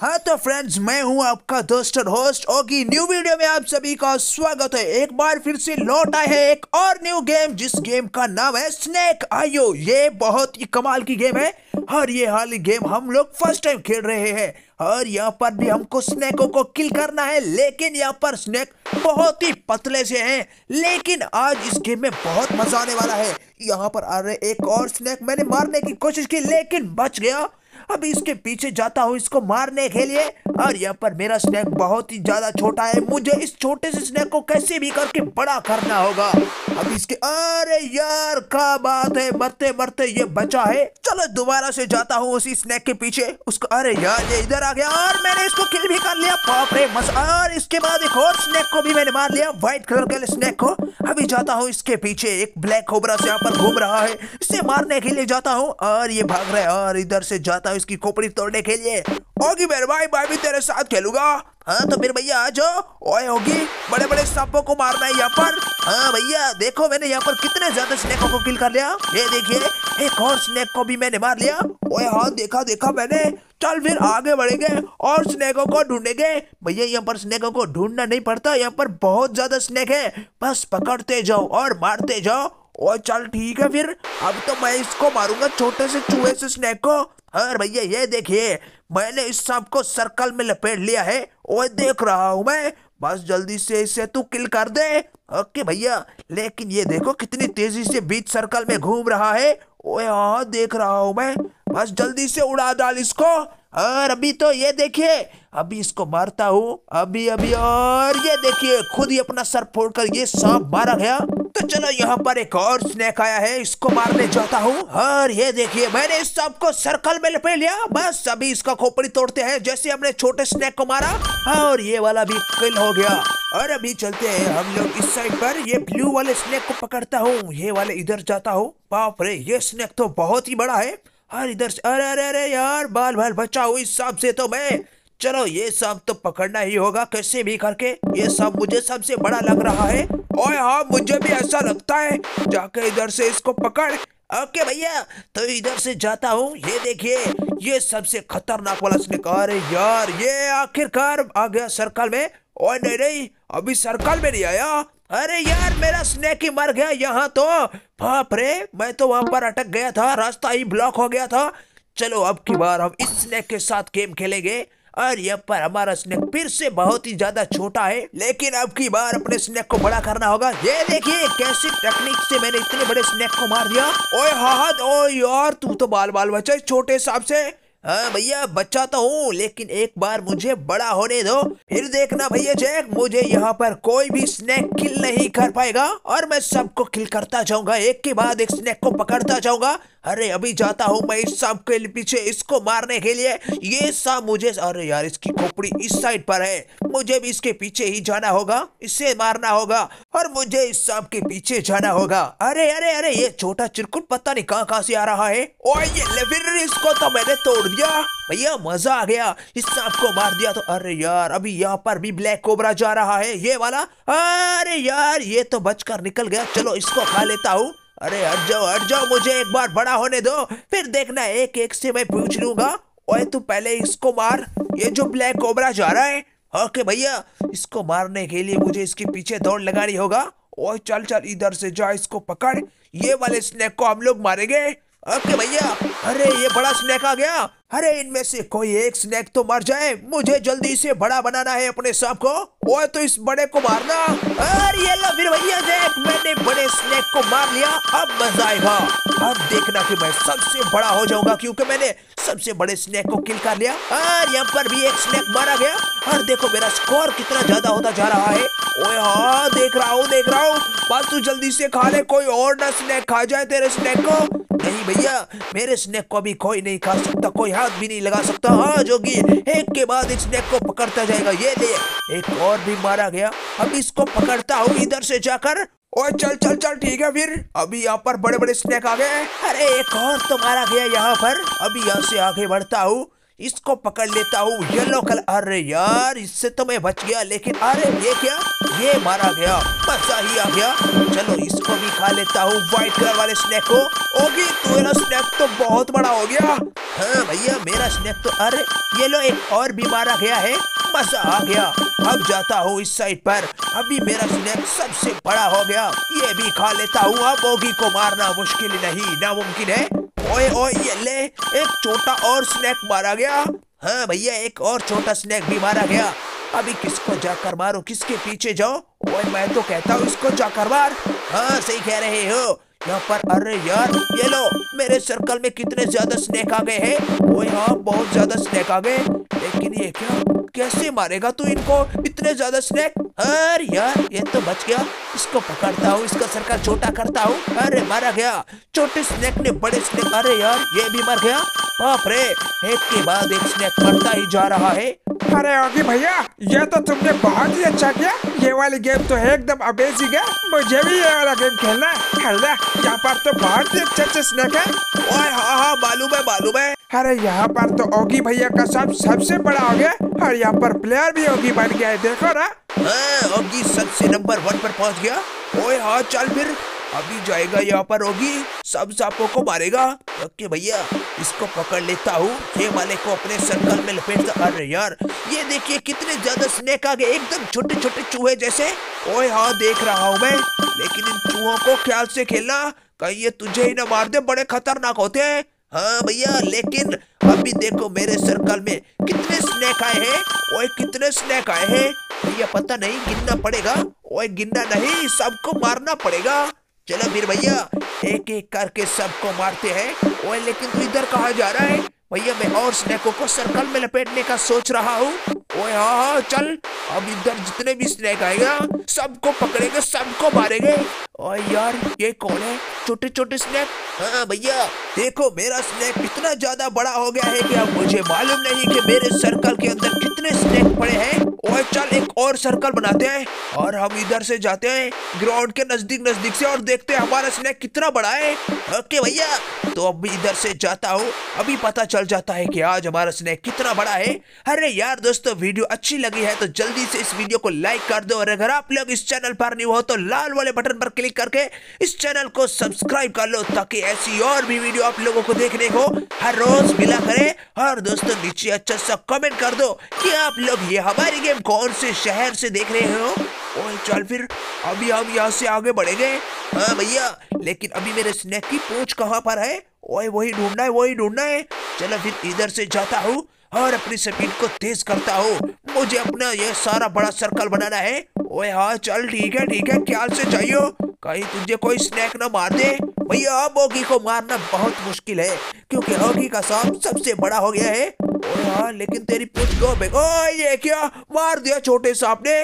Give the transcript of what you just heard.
हाँ तो फ्रेंड्स मैं हूँ आपका दोस्त और होस्ट ओगी न्यू वीडियो में आप सभी का स्वागत है। एक बार फिर से लौट आए हैं एक और न्यू गेम जिस गेम का नाम है स्नेक आयो ये बहुत ही कमाल की गेम है। और ये हाल ही गेम हम लोग फ़र्स्ट टाइम खेल रहे हैं। और यहाँ पर भी हमको स्नेकों को किल करना है, लेकिन यहाँ पर स्नेक बहुत ही पतले से हैं। लेकिन आज इस गेम में बहुत मज़ा आने वाला है। यहाँ पर आ रहे एक और स्नेक मैंने मारने की कोशिश की, लेकिन बच गया। अभी इसके पीछे जाता हूँ इसको मारने के लिए। और यहाँ पर मेरा स्नैक बहुत ही ज़्यादा छोटा है। मुझे इस छोटे से स्नैक को कैसे भी करके बड़ा करना होगा। अब इसके, अरे यार, क्या बात है। मरते मरते ये बचा है। चलो दोबारा से जाता हूँ उसी स्नैक के पीछे। उसको, अरे यार, ये इधर आ गया। और मैंने इसको किल भी कर लिया। बाप रे मस और इसके बाद एक और स्नैक को भी मैंने मार लिया। व्हाइट कलर के स्नैक को। अभी जाता हूँ इसके पीछे। एक ब्लैक कोबरा से यहाँ पर घूम रहा है। इसे मारने के लिए जाता हूँ। और ये भाग रहा है। और इधर से जाता हूँ इसकी खोपड़ी तोड़ने के लिए। होगी मेरे भाई, मैं भी तेरे साथ खेलूँगा। हाँ तो फिर भैया आ जाओ। ओए होगी बड़े बड़े सांपों को मारना है यहाँ पर। हाँ भैया, देखो मैंने यहाँ पर कितने ज़्यादा स्नेकों को किल कर लिया। ये देखिए, एक और स्नेक को भी मैंने मार लिया। ओए हाँ देखा देखा मैंने। चल फिर आगे बढ़ेंगे, और स्नेकों को ढूंढेंगे। भैया, यहाँ पर स्नेकों को ढूंढना नहीं पड़ता, यहाँ पर बहुत ज़्यादा स्नेक है। बस पकड़ते जाओ और मारते जाओ। और चल ठीक है फिर, अब तो मैं इसको मारूँगा, छोटे से चूहे से स्नेक को। और भैया, ये देखिए मैंने इस सांप को सर्कल में लपेट लिया है, ओए देख रहा हूँ मैं। बस जल्दी से इसे तू किल कर दे। ओके भैया, लेकिन ये देखो कितनी तेज़ी से बीच सर्कल में घूम रहा है। ओए हाँ देख रहा हूँ मैं। बस जल्दी से उड़ा डाल इसको। और अभी तो ये देखिए, अभी इसको मारता हूँ। अभी अभी, और ये देखिए, खुद ही अपना सर फोड़ कर ये सांप मारा गया। तो चलो यहाँ पर एक और स्नेक आया है, इसको मारने जाता हूँ। और ये देखिए, मैंने इस सांप को सर्कल में लपेट लिया। बस अभी इसका खोपड़ी तोड़ते हैं, जैसे हमने छोटे स्नेक को मारा। और ये वाला भी किल हो गया। और अभी चलते हैं हम लोग इस साइड पर। ये ब्लू वाले स्नेक को पकड़ता हूँ। ये वाले इधर जाता हूँ। बाप रे, ये स्नेक तो बहुत ही बड़ा है। और इधर से अरे अरे अरे, यार बाल बाल बचाओ इस सांप से तो मैं चलो ये सब तो पकड़ना ही होगा, कैसे भी करके। ये सब मुझे सबसे बड़ा लग रहा है। और हाँ मुझे भी ऐसा लगता है। जाके इधर से इसको पकड़। ओके भैया तो इधर से जाता हूँ। ये देखिए, ये सबसे खतरनाक वाला स्नेक अरे यार, ये आखिरकार आ गया सर्कल में। और नहीं नहीं, अभी सर्कल में नहीं आया। अरे यार, मेरा स्नेक ही मर गया यहाँ तो। बाप रे, मैं तो वहाँ पर अटक गया था। रास्ता ही ब्लॉक हो गया था। चलो, अब की बार हम इस स्नेक के साथ गेम खेलेंगे। और यहाँ पर हमारा स्नेक फिर से बहुत ही ज़्यादा छोटा है। लेकिन अब की बार अपने स्नेक को बड़ा करना होगा। ये देखिए, कैसी टेक्निक से मैंने इतने बड़े स्नेक को मार दिया। ओए हाँ ओ यार, तू तो बाल बाल बचा छोटे सांप से। हाँ भैया, बच्चा तो हूँ, लेकिन एक बार मुझे बड़ा होने दो। फिर देखना भैया जैक, मुझे यहाँ पर कोई भी स्नेक किल नहीं कर पाएगा। और मैं सबको किल करता जाऊँगा। एक के बाद एक स्नेक को पकड़ता जाऊँगा। अरे, अभी जाता हूँ मैं इस सांप के पीछे इसको मारने के लिए। ये सांप मुझे, अरे यार, इसकी खोपड़ी इस साइड पर है। मुझे भी इसके पीछे ही जाना होगा, इसे मारना होगा, और मुझे इस सांप के पीछे जाना होगा। अरे अरे अरे, ये छोटा चिरकुट पता नहीं कहाँ कहाँ से आ रहा है। और ये इसको तो मैंने तोड़ दिया। भैया, मज़ा आ गया। इस सांप को मार दिया तो अरे यार, अभी यहाँ पर भी ब्लैक कोबरा जा रहा है। ये वाला, अरे यार, ये तो बचकर निकल गया। चलो, इसको खा लेता हूँ। अरे हट जाओ हट जाओ, मुझे एक बार बड़ा होने दो, फिर देखना एक एक से मैं पूछ लूँगा। ओए, तू पहले इसको मार, ये जो ब्लैक कोबरा जा रहा है। ओके भैया, इसको मारने के लिए मुझे इसके पीछे दौड़ लगानी होगा। ओए, चल चल, इधर से जा, इसको पकड़। ये वाले स्नेक को हम लोग मारेंगे। ओके भैया, अरे ये बड़ा स्नेक आ गया। अरे इनमें से कोई एक स्नेक तो मर जाए। मुझे जल्दी से बड़ा बनाना है अपने सांप को। ओए तो इस बड़े को मारना। अरे ये लो, फिर भैया देख, मैंने बड़े स्नेक को मार लिया। अब मज़ा आएगा। अब देखना कि मैं सबसे बड़ा हो जाऊँगा, क्योंकि मैंने सबसे बड़े स्नेक को किल कर लिया। और यहाँ पर भी एक स्नेक मारा गया। और देखो, मेरा स्कोर कितना ज़्यादा होता जा रहा है। ओए हाँ देख रहा हूँ, देख रहा हूँ। बस तू जल्दी से खा ले, कोई और ना स्नेक खा जाए तेरे स्नेक को। नहीं भैया। मेरे स्नेक को अभी कोई नहीं खा सकता, कोई हाथ भी नहीं लगा सकता। हाँ जोगी, एक के बाद एक स्नेक को पकड़ता जाएगा, ये ले एक और भी मारा गया। अब इसको पकड़ता हूँ इधर से जाकर। और चल चल चल, ठीक है फिर। अभी यहाँ पर बड़े बड़े स्नेक आ गए अरे, एक और तो मारा गया यहाँ पर। अभी यहाँ से आगे बढ़ता हूँ। इसको पकड़ लेता हूँ। येलो कलर अरे यार, इससे तो मैं बच गया, लेकिन अरे, ये क्या? ये मारा गया मज़ा ही आ गया। चलो, इसको भी खा लेता हूँ व्हाइट कलर वाले स्नैक को। ओगी मेरा स्नैक तो बहुत बड़ा हो गया। हाँ भैया, मेरा स्नैक तो अरे, ये लो, एक और भी मारा गया है। मज़ा आ गया। अब जाता हूँ इस साइड पर। अभी मेरा स्नैक सबसे बड़ा हो गया। ये भी खा लेता हूँ। अब ओगी को मारना मुश्किल नहीं, नामुमकिन है। ओए ओए, ये ले, एक छोटा और स्नैक मारा गया। हाँ भैया, एक और छोटा स्नैक भी मारा गया। अभी किसको जाकर मारो, किसके पीछे जाओ ओए, मैं तो कहता हूँ इसको जाकर मार। हाँ सही कह रहे हो। यहाँ पर, अरे यार, ये लो, मेरे सर्कल में कितने ज़्यादा स्नेक आ गए हैं? ओए हाँ बहुत ज़्यादा स्नैक आ गए। लेकिन ये क्या? कैसे मारेगा तू इनको? इतने ज़्यादा स्नेक अरे यार ये तो बच गया। इसको पकड़ता हूँ इसका सरकार छोटा करता हूँ। अरे मारा गया। छोटे स्नेक ने बड़े स्नेक अरे यार ये भी मर गया? बाप रे! एक के बाद एक स्नेक मरता ही जा रहा है। अरे योगी भैया ये तो तुमने बहुत ही अच्छा किया। ये वाली गेम तो एकदम अमेजिंग है। मुझे भी ये वाला गेम खेलना है। यहाँ पर तो बहुत ही अच्छे अच्छे स्नैक है। ओए हाँ हाँ मालूम है मालूम है। अरे यहाँ पर तो ओगी भैया का सब, सबसे बड़ा हो। गया और यहाँ पर प्लेयर भी ओगी बन गया है, देखो ना। हाँ ओगी सबसे नंबर वन पर पहुँच गया। ओए हाँ चल फिर। अभी जाएगा यहाँ पर होगी सब सांपों को मारेगा। ओके भैया, इसको पकड़ लेता हूँ। ये वाले को अपने सर्कल में लपेट अरे यार, ये देखिए कितने ज़्यादा स्नेक आ गए। एकदम छोटे छोटे चूहे जैसे। ओए हाँ देख रहा हूँ मैं। लेकिन इन चूहों को ख्याल से खेलना। कहीं ये तुझे ही ना मार दे। बड़े खतरनाक होते हैं। हाँ भैया, लेकिन अभी देखो मेरे सर्कल में कितने स्नेक आए हैं, ओए कितने स्नेक आए हैं। भैया, पता नहीं, गिनना पड़ेगा, ओए गिनना नहीं, सबको मारना पड़ेगा। चलो फिर भैया एक एक करके सबको मारते हैं। ओए, लेकिन तू इधर कहा जा रहा है? भैया, मैं और स्नैकों को सर्कल में लपेटने का सोच रहा हूँ। ओए हाँ हाँ चल। अब इधर जितने भी स्नैक आएगा, सबको पकड़ेंगे, सबको मारेंगे। ओए यार, ये कौन है? छोटे छोटे स्नैक हाँ भैया। देखो, मेरा स्नैक इतना ज़्यादा बड़ा हो गया है कि अब मुझे मालूम नहीं कि मेरे सर्कल के अंदर कितने स्नैक पड़े हैं। ओए, चल एक और सर्कल बनाते हैं और हम इधर से जाते हैं ग्राउंड के नज़दीक नज़दीक से और देखते हैं हमारा स्नैक कितना बड़ा है। ओके, भैया। तो अब इधर से जाता हूँ। अभी पता चल जाता है कि आज हमारा स्नैक कितना बड़ा है। अरे यार, दोस्तों, वीडियो अच्छी लगी है तो जल्दी से इस वीडियो को लाइक कर दो और अगर आप लोग इस चैनल पर नहीं हो तो लाल वाले बटन पर क्लिक करके इस चैनल को सब्सक्राइब कर लो, ताकि ऐसी और भी वीडियो आप लोगों को देखने को हर रोज मिला करे। और दोस्तों, नीचे अच्छा सा कमेंट कर दो कि आप लोग ये हमारी गेम कौन से शहर से देख रहे हो। और चल फिर। अभी हम यहाँ से आगे बढ़ेंगे हाँ भैया, लेकिन अभी मेरे स्नैक की पूछ कहाँ पर है? ओए, वही ढूंढना है, वही ढूंढना है। चलो फिर इधर से जाता हूँ और अपनी स्पीड को तेज करता हूँ। मुझे अपना यह सारा बड़ा सर्कल बनाना है। ओए हाँ चल ठीक है ठीक है, ख्याल से चाहिए कहीं तुझे कोई स्नैक ना मार दे भैया, अब ओगी को मारना बहुत मुश्किल है, क्योंकि ओगी का सांप सबसे बड़ा हो गया है। ओए हाँ लेकिन तेरी पूछ दो ये क्या? मार दिया छोटे सांप ने।